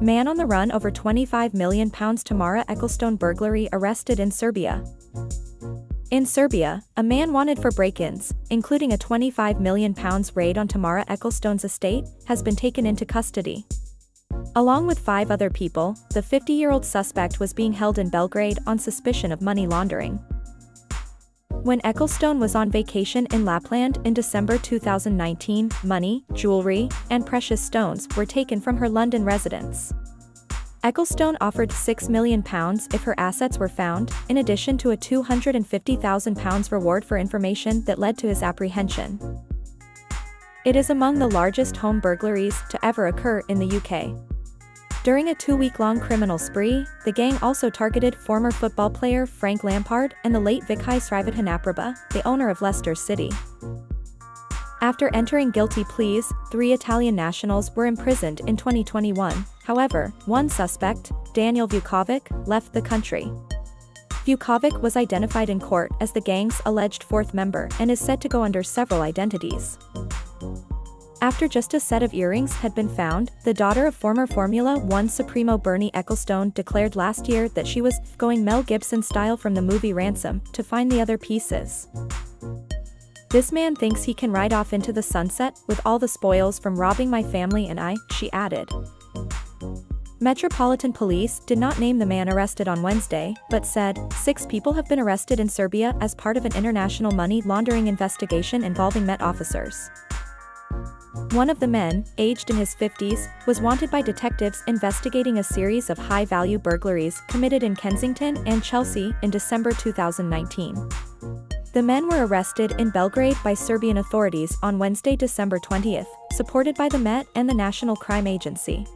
Man on the run over £25 million Tamara Ecclestone burglary arrested in Serbia. In Serbia, a man wanted for break-ins, including a £25 million raid on Tamara Ecclestone's estate, has been taken into custody. Along with five other people, the 50-year-old suspect was being held in Belgrade on suspicion of money laundering. When Ecclestone was on vacation in Lapland in December 2019, money, jewelry, and precious stones were taken from her London residence. Ecclestone offered £6 million if her assets were found, in addition to a £250,000 reward for information that led to his apprehension. It is among the largest home burglaries to ever occur in the UK. During a two-week-long criminal spree, the gang also targeted former football player Frank Lampard and the late Vichai Srivaddhanaprabha, the owner of Leicester City. After entering guilty pleas, three Italian nationals were imprisoned in 2021, however, one suspect, Daniel Vukovic, left the country. Vukovic was identified in court as the gang's alleged fourth member and is said to go under several identities. After just a set of earrings had been found, the daughter of former Formula One Supremo Bernie Ecclestone declared last year that she was going Mel Gibson style from the movie Ransom to find the other pieces. This man thinks he can ride off into the sunset with all the spoils from robbing my family and I, she added. Metropolitan Police did not name the man arrested on Wednesday, but said, six people have been arrested in Serbia as part of an international money laundering investigation involving Met officers. One of the men, aged in his 50s, was wanted by detectives investigating a series of high-value burglaries committed in Kensington and Chelsea in December 2019. The men were arrested in Belgrade by Serbian authorities on Wednesday, December 20, supported by the Met and the National Crime Agency.